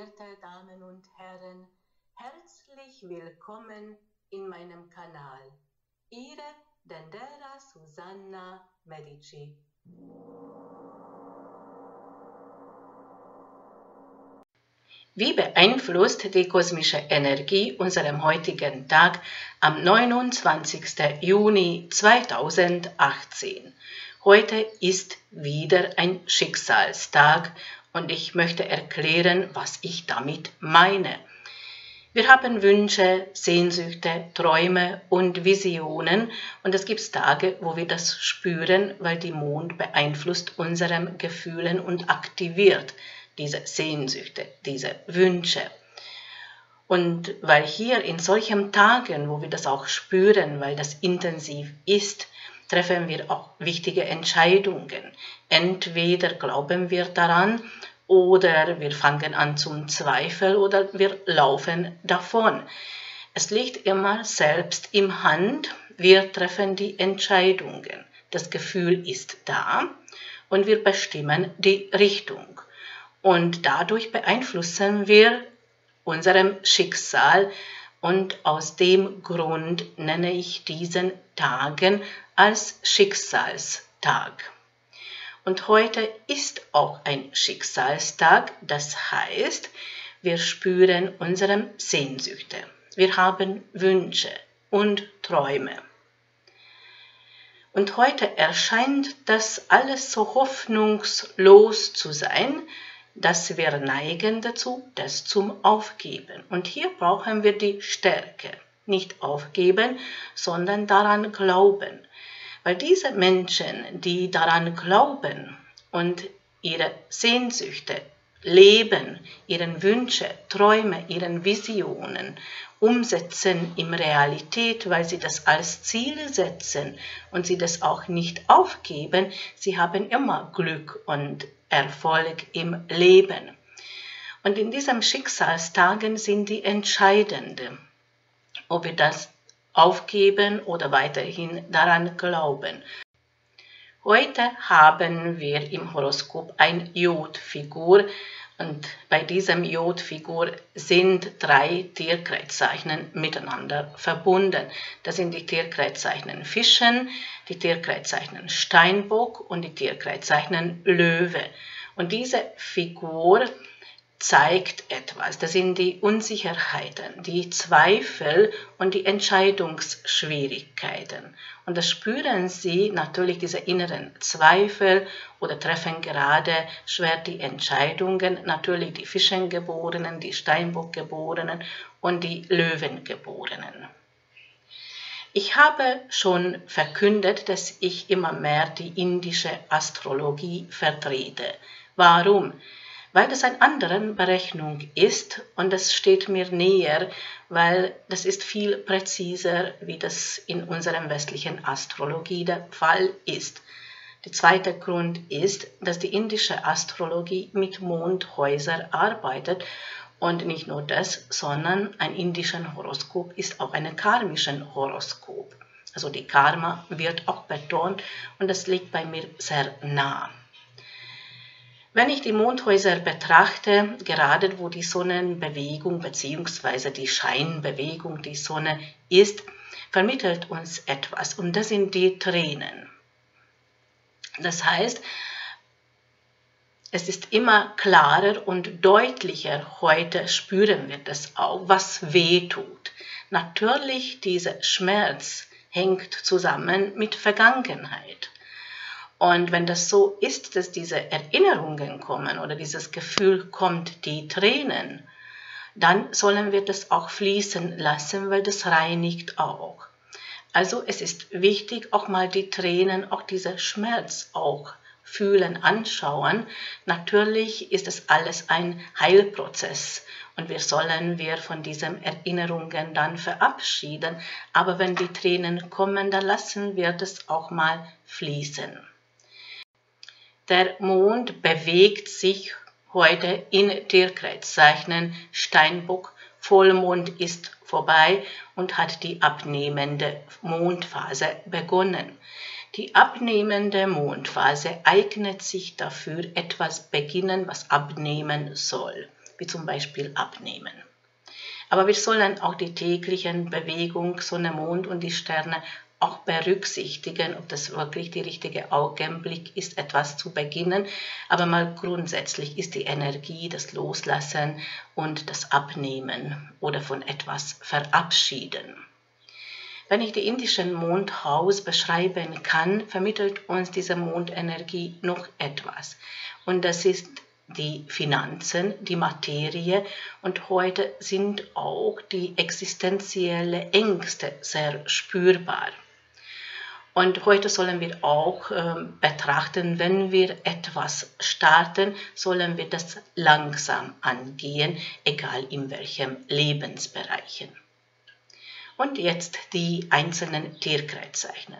verehrte Damen und Herren, herzlich willkommen in meinem Kanal. Ihre Dendera Susanna Medici. Wie beeinflusst die kosmische Energie unserem heutigen Tag am 29. Juni 2018? Heute ist wieder ein Schicksalstag und ich möchte erklären, was ich damit meine. Wir haben Wünsche, Sehnsüchte, Träume und Visionen und es gibt Tage, wo wir das spüren, weil die Mond beeinflusst unsere Gefühlen und aktiviert diese Sehnsüchte, diese Wünsche. Und weil hier in solchen Tagen, wo wir das auch spüren, weil das intensiv ist, treffen wir auch wichtige Entscheidungen. Entweder glauben wir daran oder wir fangen an zum Zweifel oder wir laufen davon. Es liegt immer selbst im Hand. Wir treffen die Entscheidungen. Das Gefühl ist da und wir bestimmen die Richtung. Und dadurch beeinflussen wir unserem Schicksal und aus dem Grund nenne ich diesen Tagen als Schicksalstag. Und heute ist auch ein Schicksalstag, das heißt, wir spüren unsere Sehnsüchte. Wir haben Wünsche und Träume. Und heute erscheint das alles so hoffnungslos zu sein, dass wir neigen dazu, das zum Aufgeben. Und hier brauchen wir die Stärke. Nicht aufgeben, sondern daran glauben. Weil diese Menschen, die daran glauben und ihre Sehnsüchte leben, ihren Wünsche, Träume, ihren Visionen umsetzen in Realität, weil sie das als Ziel setzen und sie das auch nicht aufgeben, sie haben immer Glück und Erfolg im Leben. Und in diesen Schicksalstagen sind die entscheidende, ob wir das aufgeben oder weiterhin daran glauben. Heute haben wir im Horoskop eine Jodfigur und bei diesem Jodfigur sind drei Tierkreiszeichen miteinander verbunden. Das sind die Tierkreiszeichen Fischen, die Tierkreiszeichen Steinbock und die Tierkreiszeichen Löwe. Und diese Figur zeigt etwas. Das sind die Unsicherheiten, die Zweifel und die Entscheidungsschwierigkeiten. Und das spüren Sie natürlich diese inneren Zweifel oder treffen gerade schwer die Entscheidungen. Natürlich die Fischengeborenen, die Steinbockgeborenen und die Löwengeborenen. Ich habe schon verkündet, dass ich immer mehr die indische Astrologie vertrete. Warum? Weil das eine andere Berechnung ist und das steht mir näher, weil das ist viel präziser, wie das in unserer westlichen Astrologie der Fall ist. Der zweite Grund ist, dass die indische Astrologie mit Mondhäusern arbeitet und nicht nur das, sondern ein indisches Horoskop ist auch ein karmisches Horoskop. Also die Karma wird auch betont und das liegt bei mir sehr nah. Wenn ich die Mondhäuser betrachte, gerade wo die Sonnenbewegung bzw. die Scheinbewegung die Sonne ist, vermittelt uns etwas und das sind die Tränen. Das heißt, es ist immer klarer und deutlicher, heute spüren wir das auch, was weh tut. Natürlich, dieser Schmerz hängt zusammen mit Vergangenheit. Und wenn das so ist, dass diese Erinnerungen kommen oder dieses Gefühl kommt, die Tränen, dann sollen wir das auch fließen lassen, weil das reinigt auch. Also es ist wichtig, auch mal die Tränen, auch dieser Schmerz auch fühlen, anschauen. Natürlich ist es alles ein Heilprozess und wir sollen wir von diesen Erinnerungen dann verabschieden. Aber wenn die Tränen kommen, dann lassen wir das auch mal fließen. Der Mond bewegt sich heute in Tierkreiszeichen Steinbock. Vollmond ist vorbei und hat die abnehmende Mondphase begonnen. Die abnehmende Mondphase eignet sich dafür, etwas beginnen, was abnehmen soll. wie zum Beispiel Abnehmen. Aber wir sollen auch die täglichen Bewegung, Sonne, Mond und die Sterne auch berücksichtigen, ob das wirklich der richtige Augenblick ist, etwas zu beginnen. Aber mal grundsätzlich ist die Energie, das Loslassen und das Abnehmen oder von etwas verabschieden. Wenn ich die indischen Mondhaus beschreiben kann, vermittelt uns diese Mondenergie noch etwas. Und das ist die Finanzen, die Materie und heute sind auch die existenziellen Ängste sehr spürbar. Und heute sollen wir auch äh, betrachten, wenn wir etwas starten, sollen wir das langsam angehen, egal in welchem Lebensbereichen. Und jetzt die einzelnen Tierkreiszeichen.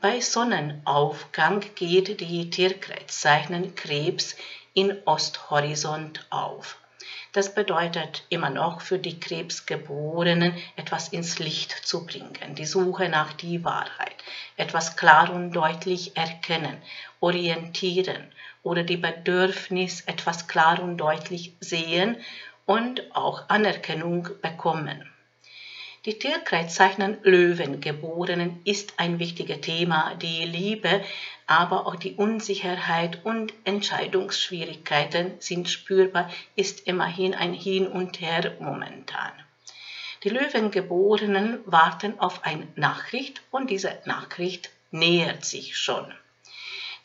Bei Sonnenaufgang geht die Tierkreiszeichen Krebs in Osthorizont auf. Das bedeutet immer noch für die Krebsgeborenen etwas ins Licht zu bringen, die Suche nach die Wahrheit, etwas klar und deutlich erkennen, orientieren oder die Bedürfnis etwas klar und deutlich sehen und auch Anerkennung bekommen. Die Tierkreiszeichen Löwengeborenen ist ein wichtiges Thema, die Liebe, aber auch die Unsicherheit und Entscheidungsschwierigkeiten sind spürbar, ist immerhin ein Hin und Her momentan. Die Löwengeborenen warten auf eine Nachricht und diese Nachricht nähert sich schon.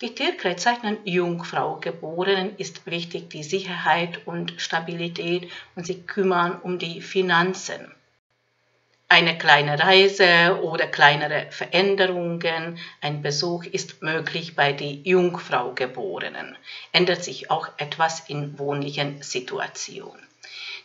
Die Tierkreiszeichen Jungfrau geborenen ist wichtig die Sicherheit und Stabilität und sie kümmern um die Finanzen eine kleine Reise oder kleinere Veränderungen, ein Besuch ist möglich bei die Jungfrau Geborenen. Ändert sich auch etwas in wohnlichen Situationen.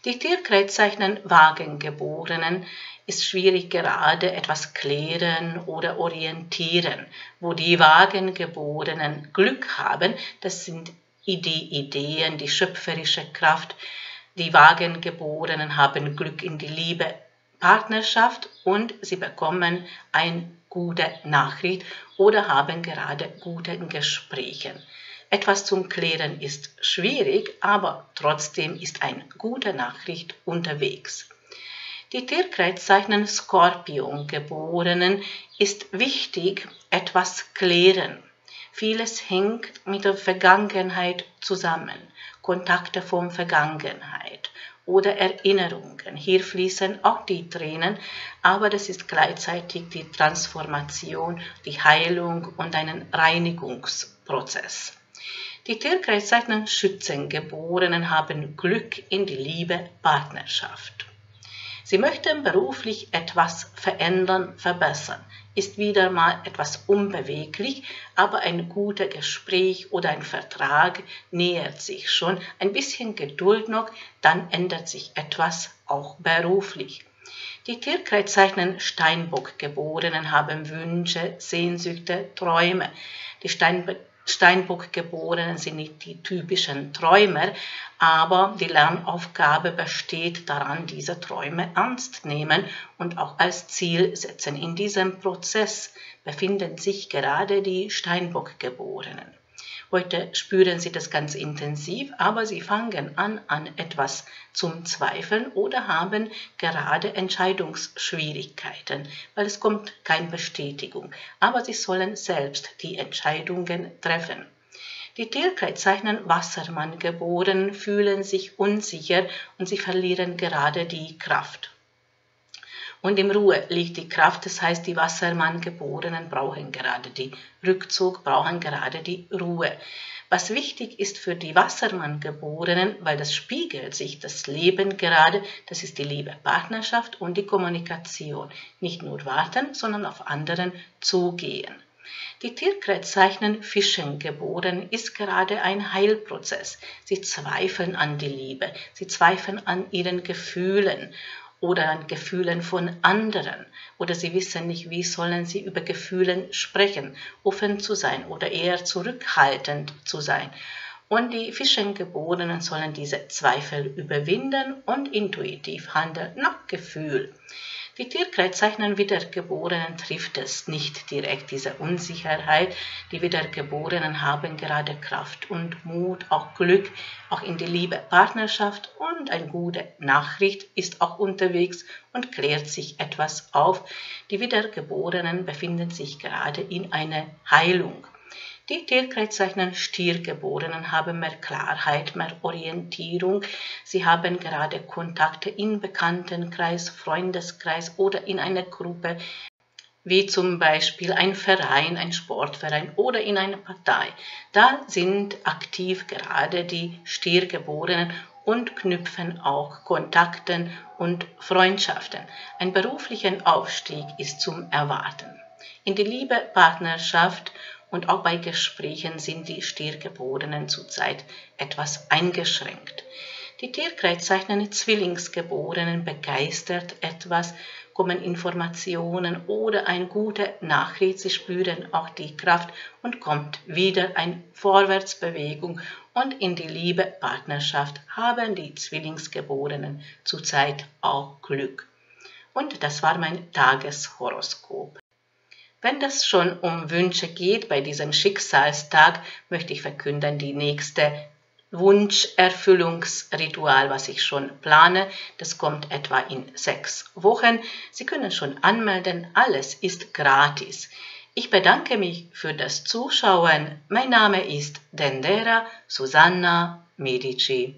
Die Tierkreiszeichen Wagengeborenen ist schwierig gerade etwas klären oder orientieren. Wo die Wagengeborenen Glück haben, das sind die Ideen, die schöpferische Kraft. Die Wagengeborenen haben Glück in die Liebe Partnerschaft und sie bekommen eine gute Nachricht oder haben gerade gute Gespräche. Etwas zum Klären ist schwierig, aber trotzdem ist eine gute Nachricht unterwegs. Die Tierkreiszeichen Skorpion Geborenen ist wichtig, etwas klären. Vieles hängt mit der Vergangenheit zusammen, Kontakte von Vergangenheit oder Erinnerungen. Hier fließen auch die Tränen, aber das ist gleichzeitig die Transformation, die Heilung und ein Reinigungsprozess. Die Tierkreiszeichen Schützengeborenen haben Glück in die Liebe Partnerschaft. Sie möchten beruflich etwas verändern, verbessern ist wieder mal etwas unbeweglich, aber ein guter Gespräch oder ein Vertrag nähert sich schon. Ein bisschen Geduld noch, dann ändert sich etwas auch beruflich. Die Tierkreiszeichen Steinbock-Geborenen haben Wünsche, Sehnsüchte, Träume. Die Steinbock Steinbock-Geborenen sind nicht die typischen Träumer, aber die Lernaufgabe besteht daran, diese Träume ernst nehmen und auch als Ziel setzen. In diesem Prozess befinden sich gerade die Steinbock-Geborenen. Heute spüren sie das ganz intensiv, aber sie fangen an, an etwas zum Zweifeln oder haben gerade Entscheidungsschwierigkeiten, weil es kommt keine Bestätigung. Aber sie sollen selbst die Entscheidungen treffen. Die Tierkreiszeichen Wassermann geboren fühlen sich unsicher und sie verlieren gerade die Kraft. Und im Ruhe liegt die Kraft, das heißt, die Wassermann-Geborenen brauchen gerade die Rückzug, brauchen gerade die Ruhe. Was wichtig ist für die Wassermann-Geborenen, weil das spiegelt sich das Leben gerade, das ist die Liebe, Partnerschaft und die Kommunikation. Nicht nur warten, sondern auf anderen zugehen. Die Tierkreiszeichen Fischen geboren ist gerade ein Heilprozess. Sie zweifeln an die Liebe, sie zweifeln an ihren Gefühlen oder an Gefühlen von anderen oder sie wissen nicht, wie sollen sie über Gefühlen sprechen, offen zu sein oder eher zurückhaltend zu sein. Und die Fischengeborenen sollen diese Zweifel überwinden und intuitiv handeln nach Gefühl. Die Tierkreiszeichen Wiedergeborenen trifft es nicht direkt, diese Unsicherheit. Die Wiedergeborenen haben gerade Kraft und Mut, auch Glück, auch in die Liebe, Partnerschaft und eine gute Nachricht ist auch unterwegs und klärt sich etwas auf. Die Wiedergeborenen befinden sich gerade in einer Heilung. Die Tierkreiszeichen Stiergeborenen haben mehr Klarheit, mehr Orientierung. Sie haben gerade Kontakte in Bekanntenkreis, Freundeskreis oder in einer Gruppe, wie zum Beispiel ein Verein, ein Sportverein oder in einer Partei. Da sind aktiv gerade die Stiergeborenen und knüpfen auch Kontakten und Freundschaften. Ein beruflichen Aufstieg ist zum Erwarten. In die Liebe, Partnerschaft und auch bei Gesprächen sind die Stiergeborenen zurzeit etwas eingeschränkt. Die Tierkreiszeichen Zwillingsgeborenen begeistert etwas, kommen Informationen oder eine gute Nachricht. Sie spüren auch die Kraft und kommt wieder eine Vorwärtsbewegung und in die Liebe Partnerschaft haben die Zwillingsgeborenen zurzeit auch Glück. Und das war mein Tageshoroskop. Wenn das schon um Wünsche geht bei diesem Schicksalstag, möchte ich verkünden die nächste Wunscherfüllungsritual, was ich schon plane. Das kommt etwa in sechs Wochen. Sie können schon anmelden. Alles ist gratis. Ich bedanke mich für das Zuschauen. Mein Name ist Dendera Susanna Medici.